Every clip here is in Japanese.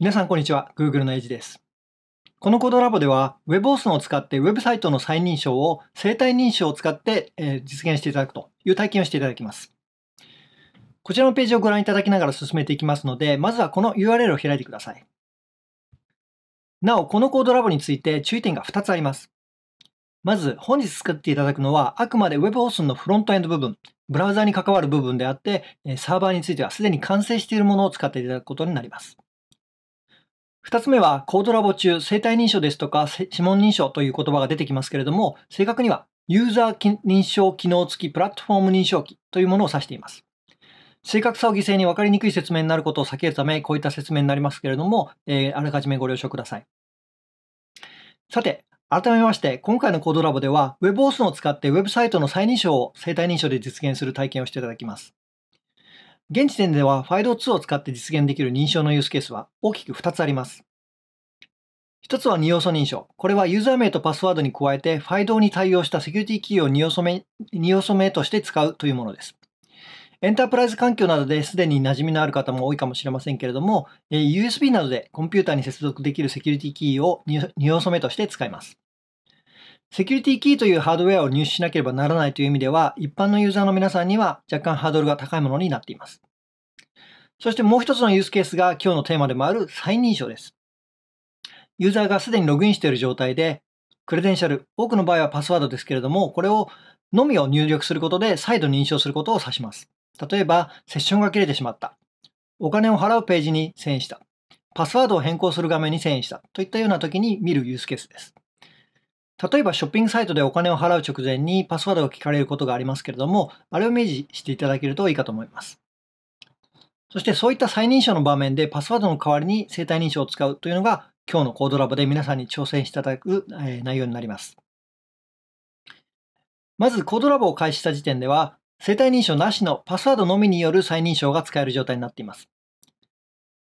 皆さんこんにちは。Google のエイジです。このコードラボでは WebOS を使ってウェブサイトの再認証を生体認証を使って、え実現していただくという体験をしていただきます。こちらのページをご覧いただきながら進めていきますので、まずはこの URL を開いてください。なお、このコードラボについて注意点が2つあります。まず、本日作っていただくのは、あくまで WebOS のフロントエンド部分、ブラウザに関わる部分であって、サーバーについてはすでに完成しているものを使っていただくことになります。二つ目は、コードラボ中、生体認証ですとか、指紋認証という言葉が出てきますけれども、正確には、ユーザー認証機能付きプラットフォーム認証機というものを指しています。正確さを犠牲に分かりにくい説明になることを避けるため、こういった説明になりますけれども、えー、あらかじめご了承ください。さて、改めまして、今回のコードラボでは、WebOS を使ってウェブサイトの再認証を生体認証で実現する体験をしていただきます。現時点では FIDO2 を使って実現できる認証のユースケースは大きく2つあります。1つは2要素認証。これはユーザー名とパスワードに加えて FIDO に対応したセキュリティキーを2要素目 ,2 要素目として使うというものです。エンタープライズ環境などですでに馴染みのある方も多いかもしれませんけれども、USB などでコンピューターに接続できるセキュリティキーを2要素目として使います。セキュリティキーというハードウェアを入手しなければならないという意味では、一般のユーザーの皆さんには若干ハードルが高いものになっています。そしてもう一つのユースケースが今日のテーマでもある再認証です。ユーザーがすでにログインしている状態で、クレデンシャル、多くの場合はパスワードですけれども、これをのみを入力することで再度認証することを指します。例えば、セッションが切れてしまった。お金を払うページに遷移した。パスワードを変更する画面に遷移した。といったような時に見るユースケースです。例えばショッピングサイトでお金を払う直前にパスワードが聞かれることがありますけれども、あれをイメージしていただけるといいかと思います。そしてそういった再認証の場面でパスワードの代わりに生体認証を使うというのが今日のコードラボで皆さんに挑戦していただく内容になります。まずコードラボを開始した時点では生体認証なしのパスワードのみによる再認証が使える状態になっています。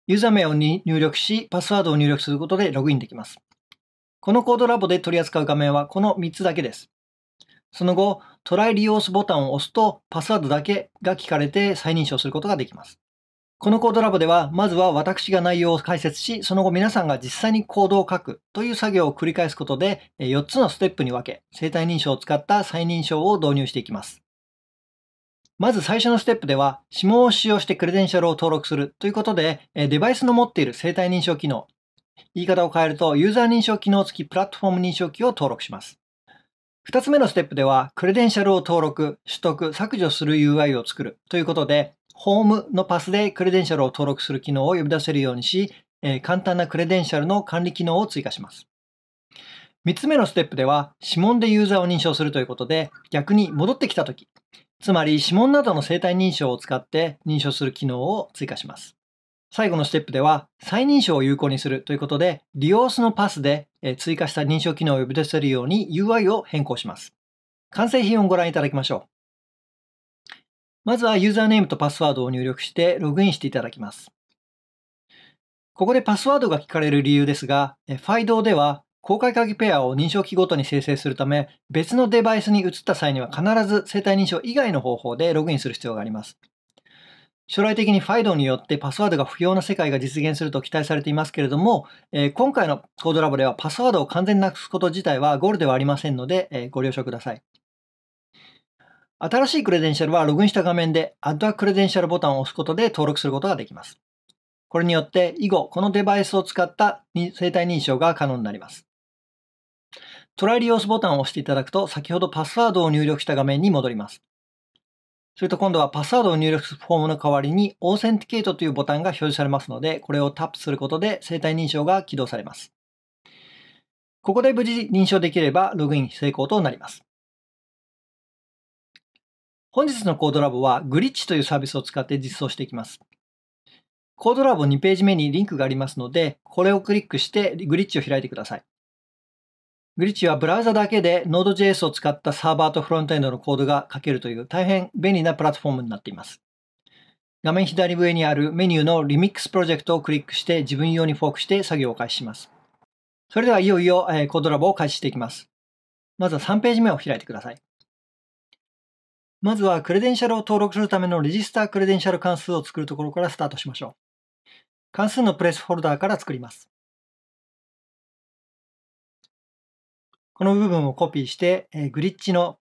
ユーザー名を入力し、パスワードを入力することでログインできます。このコードラボで取り扱う画面はこの3つだけです。その後、トライ利用すボタンを押すと、パスワードだけが聞かれて再認証することができます。このコードラボでは、まずは私が内容を解説し、その後皆さんが実際にコードを書くという作業を繰り返すことで、4つのステップに分け、生体認証を使った再認証を導入していきます。まず最初のステップでは、指紋を使用してクレデンシャルを登録するということで、デバイスの持っている生体認証機能、言い方を変えると、ユーザー認証機能付きプラットフォーム認証機を登録します。二つ目のステップでは、クレデンシャルを登録、取得、削除する UI を作るということで、ホームのパスでクレデンシャルを登録する機能を呼び出せるようにし、え簡単なクレデンシャルの管理機能を追加します。三つ目のステップでは、指紋でユーザーを認証するということで、逆に戻ってきたとき、つまり指紋などの生体認証を使って認証する機能を追加します。最後のステップでは、再認証を有効にするということで、利用数のパスで追加した認証機能を呼び出せるように UI を変更します。完成品をご覧いただきましょう。まずはユーザーネームとパスワードを入力してログインしていただきます。ここでパスワードが聞かれる理由ですが、FIDO では公開鍵ペアを認証機ごとに生成するため、別のデバイスに移った際には必ず生体認証以外の方法でログインする必要があります。将来的に FIDO によってパスワードが不要な世界が実現すると期待されていますけれども、え、今回のコードラボではパスワードを完全になくすこと自体はゴールではありませんので、え、ご了承ください。新しいクレデンシャルはログインした画面で Add a Credential ボタンを押すことで登録することができます。これによって以後このデバイスを使った生体認証が可能になります。トライ利用スボタンを押していただくと先ほどパスワードを入力した画面に戻ります。すると今度はパスワードを入力するフォームの代わりにオーセンティケートというボタンが表示されますので、これをタップすることで生体認証が起動されます。ここで無事認証できればログイン成功となります。本日のコードラボはグリッチというサービスを使って実装していきます。コードラボ2ページ目にリンクがありますので、これをクリックしてグリッチを開いてください。グリッチはブラウザだけで Node.js を使ったサーバーとフロントエンドのコードが書けるという大変便利なプラットフォームになっています。画面左上にあるメニューの Remix プロジェクトをクリックして自分用にフォークして作業を開始します。それではいよいよコードラボを開始していきます。まずは3ページ目を開いてください。まずはクレデンシャルを登録するためのレジスタークレデンシャル関数を作るところからスタートしましょう。関数のプレスフォルダーから作ります。この部分をコピーして、えグリッチの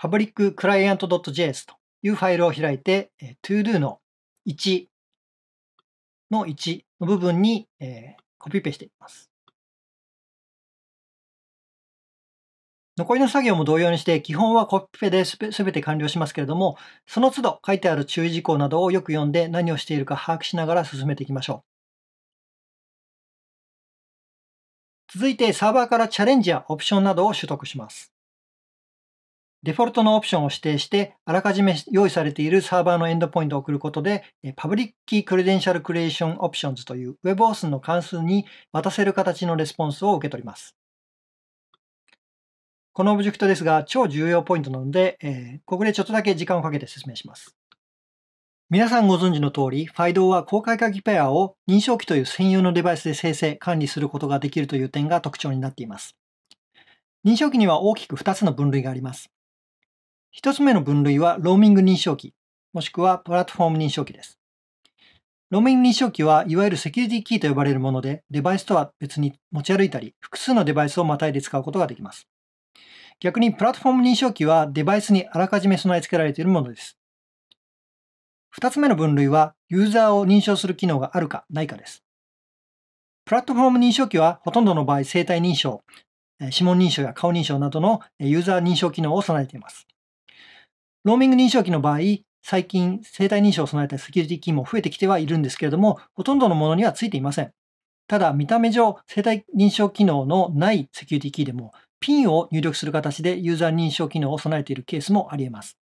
publicclient.js というファイルを開いて、todo の1の1の部分に、えコピペしていきます。残りの作業も同様にして、基本はコピペですべて完了しますけれども、その都度書いてある注意事項などをよく読んで何をしているか把握しながら進めていきましょう。続いてサーバーからチャレンジやオプションなどを取得します。デフォルトのオプションを指定して、あらかじめ用意されているサーバーのエンドポイントを送ることで、Public Key Credential Creation Options という WebAuthn の関数に渡せる形のレスポンスを受け取ります。このオブジェクトですが、超重要ポイントなので、えー、ここでちょっとだけ時間をかけて説明します。皆さんご存知の通り、FIDO は公開鍵ペアを認証機という専用のデバイスで生成、管理することができるという点が特徴になっています。認証機には大きく2つの分類があります。1つ目の分類はローミング認証機、もしくはプラットフォーム認証機です。ローミング認証機はいわゆるセキュリティキーと呼ばれるもので、デバイスとは別に持ち歩いたり、複数のデバイスをまたいで使うことができます。逆にプラットフォーム認証機はデバイスにあらかじめ備え付けられているものです。二つ目の分類は、ユーザーを認証する機能があるかないかです。プラットフォーム認証機は、ほとんどの場合、生体認証、指紋認証や顔認証などのユーザー認証機能を備えています。ローミング認証機の場合、最近、生体認証を備えたセキュリティキーも増えてきてはいるんですけれども、ほとんどのものにはついていません。ただ、見た目上、生体認証機能のないセキュリティキーでも、ピンを入力する形でユーザー認証機能を備えているケースもあり得ます。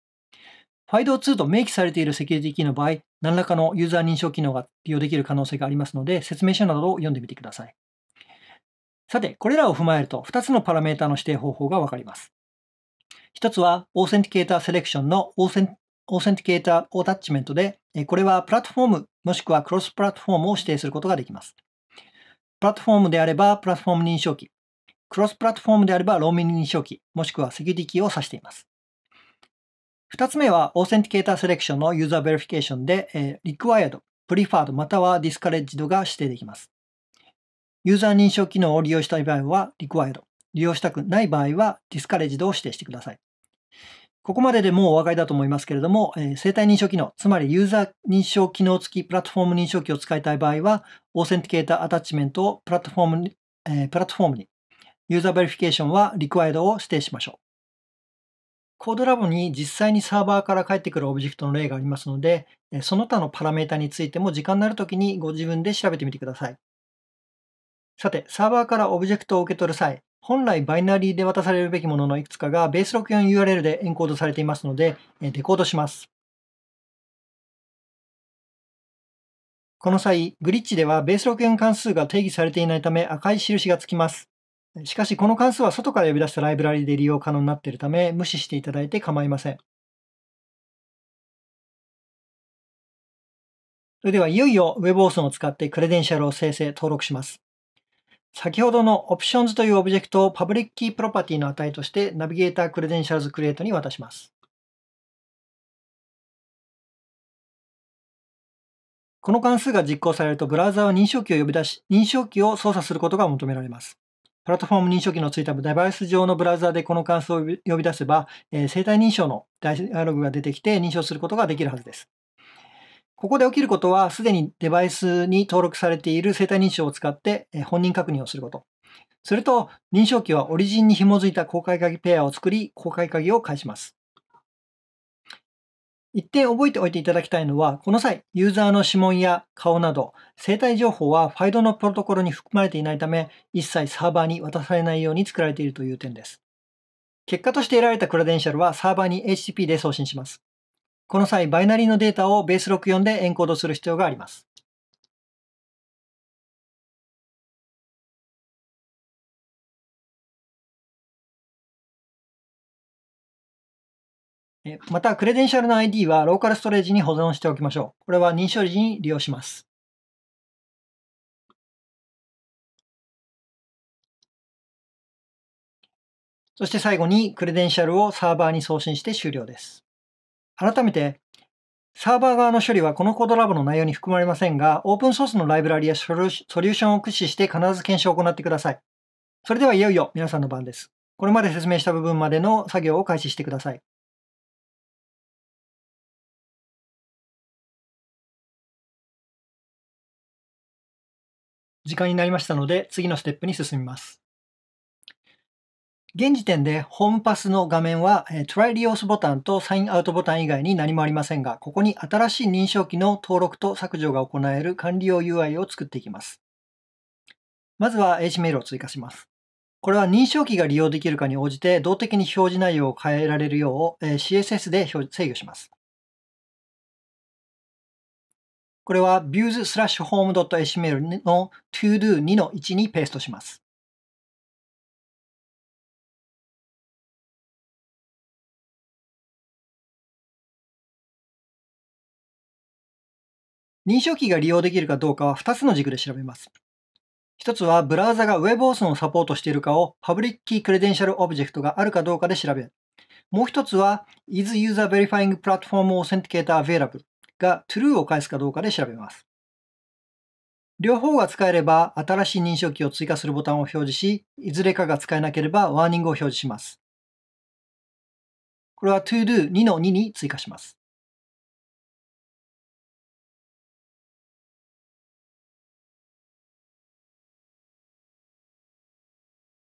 FIDO2 と明記されているセキュリティキーの場合、何らかのユーザー認証機能が利用できる可能性がありますので、説明書などを読んでみてください。さて、これらを踏まえると、2つのパラメータの指定方法がわかります。1つは、 authenticatorSelection の authen authenticatorAttachment で、これはプラットフォームもしくはクロスプラットフォームを指定することができます。プラットフォームであれば、プラットフォーム認証器。クロスプラットフォームであれば、ローミング認証器、もしくはセキュリティキーを指しています。二つ目は、 authenticatorSelection の userVerification で、えー、required、preferred または discouraged が指定できます。ユーザー認証機能を利用したい場合は required、利用したくない場合は discouraged を指定してください。ここまででもうお分かりだと思いますけれども、えー、生体認証機能、つまりユーザー認証機能付きプラットフォーム認証器を使いたい場合は、 authenticatorAttachment をプラットフォームに、えー、プラットフォームに、 userVerification は required を指定しましょう。コードラボに実際にサーバーから返ってくるオブジェクトの例がありますので、その他のパラメータについても時間のあるときにご自分で調べてみてください。さて、サーバーからオブジェクトを受け取る際、本来バイナリーで渡されるべきもののいくつかがベース 64URL でエンコードされていますので、デコードします。この際、グリッチではベース64関数が定義されていないため赤い印がつきます。しかし、この関数は外から呼び出したライブラリで利用可能になっているため、無視していただいて構いません。それでは、いよいよ WebAuthn を使ってクレデンシャルを生成、登録します。先ほどの Options というオブジェクトを Public Key Property の値として Navigator Credentials Create に渡します。この関数が実行されると、ブラウザは認証機を呼び出し、認証機を操作することが求められます。プラットフォーム認証機のついたデバイス上のブラウザでこの関数を呼び出せば、えー、生体認証のダイアログが出てきて認証することができるはずです。ここで起きることは、すでにデバイスに登録されている生体認証を使って本人確認をすること。すると、認証機はオリジンに紐づいた公開鍵ペアを作り、公開鍵を返します。一点覚えておいていただきたいのは、この際、ユーザーの指紋や顔など、生体情報はファイドのプロトコルに含まれていないため、一切サーバーに渡されないように作られているという点です。結果として得られたクレデンシャルはサーバーに HTTP で送信します。この際、バイナリーのデータをベース64でエンコードする必要があります。また、クレデンシャルの ID はローカルストレージに保存しておきましょう。これは認証時に利用します。そして最後にクレデンシャルをサーバーに送信して終了です。改めて、サーバー側の処理はこのコードラボの内容に含まれませんが、オープンソースのライブラリやソリューションを駆使して必ず検証を行ってください。それではいよいよ皆さんの番です。これまで説明した部分までの作業を開始してください。時間になりましたので、次のステップに進みます。現時点でホームパスの画面は、トライリオスボタンとサインアウトボタン以外に何もありませんが、ここに新しい認証機の登録と削除が行える管理用 UI を作っていきます。まずは HTML を追加します。これは認証機が利用できるかに応じて動的に表示内容を変えられるよう CSS で制御します。これは views/home.html の todo2 の1にペーストします。認証機が利用できるかどうかは2つの軸で調べます。1つは、ブラウザが WebAuthn をサポートしているかを Public Key Credential Object があるかどうかで調べる。もう1つは、Is User Verifying Platform Authenticator Available が True を返すかどうかで調べます。両方が使えれば、新しい認証機を追加するボタンを表示し、いずれかが使えなければワーニングを表示します。これは ToDo 2の2に追加します。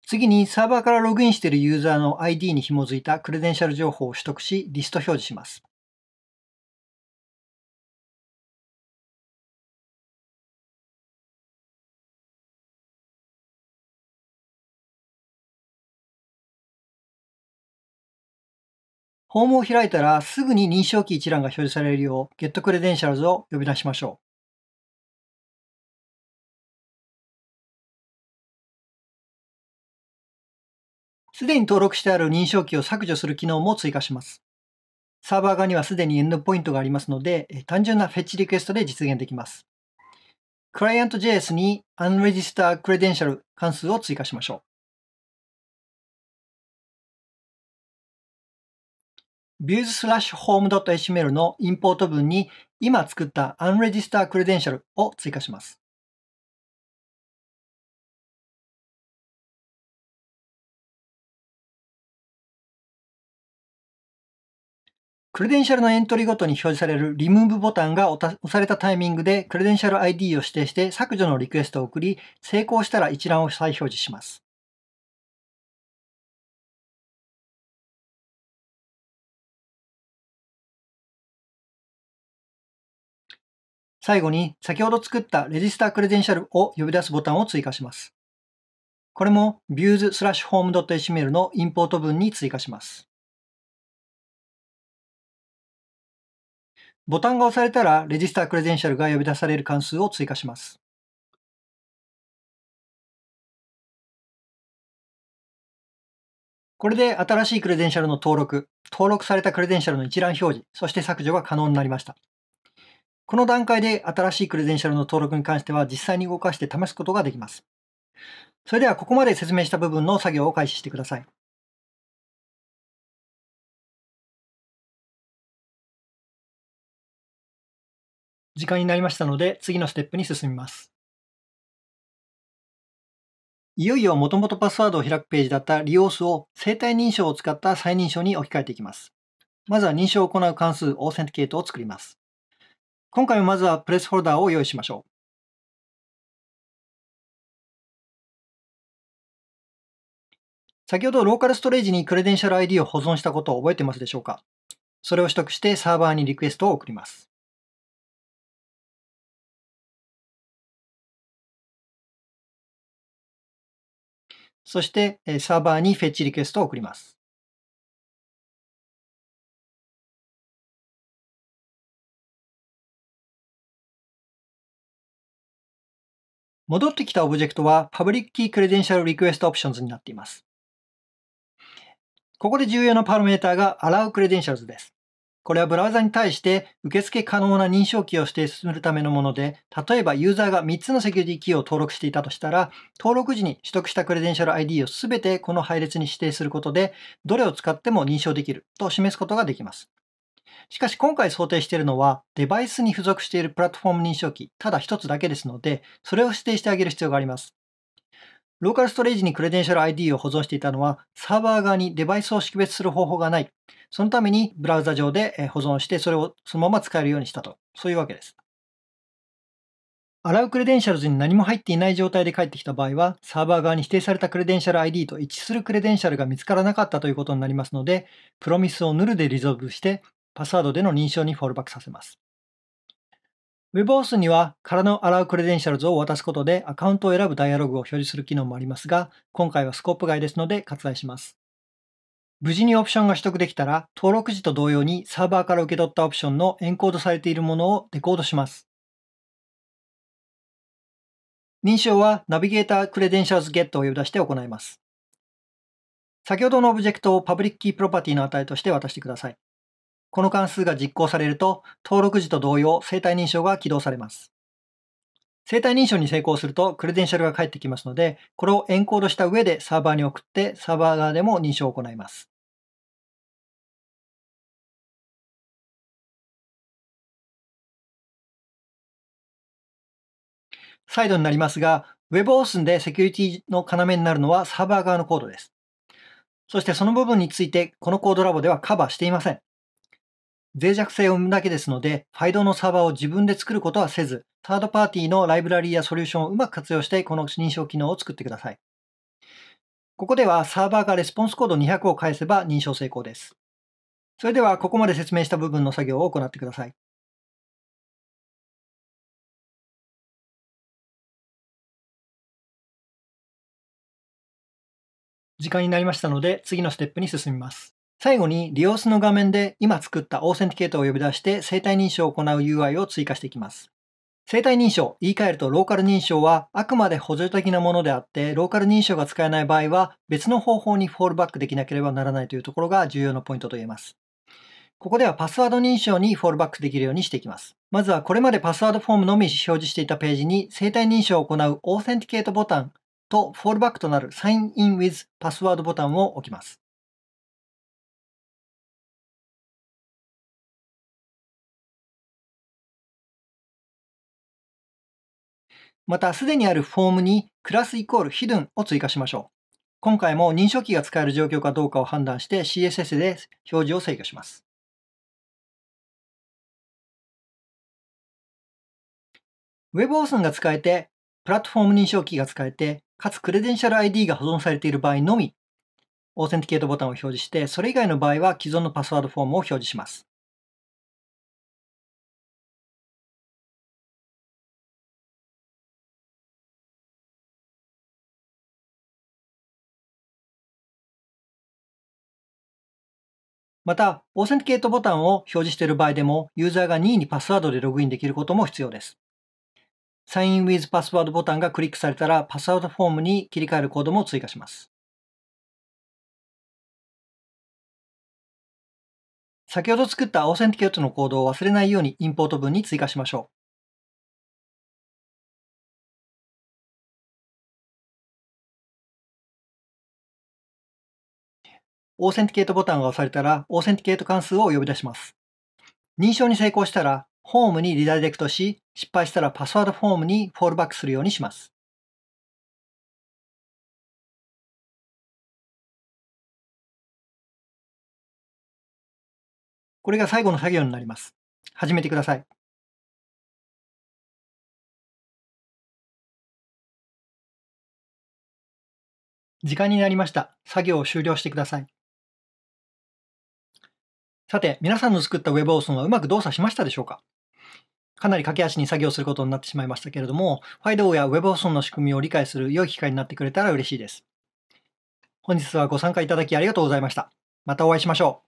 次にサーバーからログインしているユーザーの ID に紐づいたクレデンシャル情報を取得し、リスト表示します。ホームを開いたらすぐに認証キー一覧が表示されるよう Get Credentials を呼び出しましょう。すでに登録してある認証機を削除する機能も追加します。サーバー側にはすでにエンドポイントがありますので、単純なフェッチリクエストで実現できます。Client.js に unregister credential 関数を追加しましょう。views/home.html のインポート文に今作った unregister credential を追加します。クレデンシャルのエントリーごとに表示されるリムーブボタンが押されたタイミングでクレデンシャル ID を指定して削除のリクエストを送り、成功したら一覧を再表示します。最後に先ほど作ったレジスタークレデンシャルを呼び出すボタンを追加します。これも views/home.html のインポート文に追加します。ボタンが押されたら、レジスタークレデンシャルが呼び出される関数を追加します。これで新しいクレデンシャルの登録、登録されたクレデンシャルの一覧表示、そして削除が可能になりました。この段階で新しいクレデンシャルの登録に関しては実際に動かして試すことができます。それではここまで説明した部分の作業を開始してください。時間になりましたので、次のステップに進みます。いよいよ元々パスワードを開くページだった利用数を生体認証を使った再認証に置き換えていきます。まずは認証を行う関数、オーセンティケートを作ります。今回もまずはプレスホルダーを用意しましょう。先ほどローカルストレージにクレデンシャル ID を保存したことを覚えてますでしょうか？それを取得してサーバーにリクエストを送ります。そしてサーバーにフェッチリクエストを送ります。戻ってきたオブジェクトは Public Key Credential Request Options になっています。ここで重要なパラメータが Allow Credentials です。これはブラウザに対して受付可能な認証キーを指定するためのもので、例えばユーザーが3つのセキュリティキーを登録していたとしたら、登録時に取得したクレデンシャル ID をすべてこの配列に指定することで、どれを使っても認証できると示すことができます。しかし今回想定しているのは、デバイスに付属しているプラットフォーム認証機、ただ一つだけですので、それを指定してあげる必要があります。ローカルストレージにクレデンシャル ID を保存していたのは、サーバー側にデバイスを識別する方法がない。そのためにブラウザ上で保存して、それをそのまま使えるようにしたと。そういうわけです。 allowCredentials に何も入っていない状態で帰ってきた場合は、サーバー側に指定されたクレデンシャル ID と一致するクレデンシャルが見つからなかったということになりますので、 Promise を null で resolve して、パスワードでの認証にフォールバックさせます。WebAuthn には空の allowCredentials を渡すことでアカウントを選ぶダイアログを表示する機能もありますが、今回はスコープ外ですので割愛します。無事にオプションが取得できたら、登録時と同様にサーバーから受け取ったオプションのエンコードされているものをデコードします。認証は navigator.credentials.get を呼び出して行います。先ほどのオブジェクトを publicKey プロパティの値として渡してください。この関数が実行されると、登録時と同様、生体認証が起動されます。生体認証に成功すると、クレデンシャルが返ってきますので、これをエンコードした上でサーバーに送って、サーバー側でも認証を行います。再度になりますが、WebAuthn でセキュリティの要になるのはサーバー側のコードです。そしてその部分について、このコードラボではカバーしていません。脆弱性を生むだけですので、 FIDO のサーバーを自分で作ることはせず、サードパーティーのライブラリーやソリューションをうまく活用して、この認証機能を作ってください。ここではサーバーがレスポンスコード200を返せば認証成功です。それでは、ここまで説明した部分の作業を行ってください。時間になりましたので、次のステップに進みます。最後に、利用数の画面で今作った authenticate を呼び出して生体認証を行う UI を追加していきます。生体認証、言い換えるとローカル認証はあくまで補助的なものであって、ローカル認証が使えない場合は別の方法にフォールバックできなければならないというところが重要なポイントと言えます。ここではパスワード認証にフォールバックできるようにしていきます。まずはこれまでパスワードフォームのみ表示していたページに生体認証を行う authenticate ボタンとフォールバックとなる Sign in with パスワードボタンを置きます。また、すでにあるフォームにクラスイコール hidden を追加しましょう。今回も認証キーが使える状況かどうかを判断して CSS で表示を制御します。WebAuthn が使えて、プラットフォーム認証キーが使えて、かつクレデンシャル ID が保存されている場合のみ、オーセンティケートボタンを表示して、それ以外の場合は既存のパスワードフォームを表示します。また、オーセンティケートボタンを表示している場合でも、ユーザーが任意にパスワードでログインできることも必要です。Sign in with Password ボタンがクリックされたら、パスワードフォームに切り替えるコードも追加します。先ほど作った authenticate のコードを忘れないようにインポート文に追加しましょう。オーセ ticate ボタンが押されたら、 authenticate 関数を呼び出します。認証に成功したら、ホームにリダイレクトし、失敗したらパスワードフォームにフォールバックするようにします。これが最後の作業になります。始めてください。時間になりました。作業を終了してください。さて、皆さんの作った WebAuthn はうまく動作しましたでしょうか？かなり駆け足に作業することになってしまいましたけれども、ファイドや WebAuthn の仕組みを理解する良い機会になってくれたら嬉しいです。本日はご参加いただきありがとうございました。またお会いしましょう。